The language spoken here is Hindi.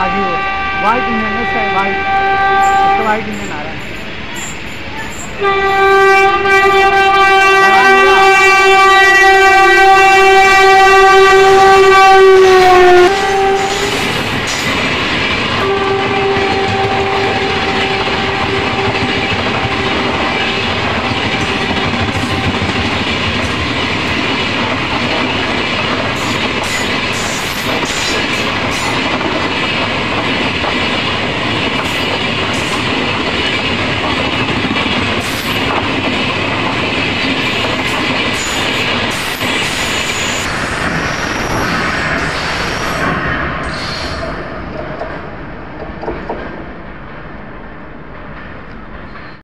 आगे हो। वाइट इंजन है वाइट। वाइट इंजन आ रहा है।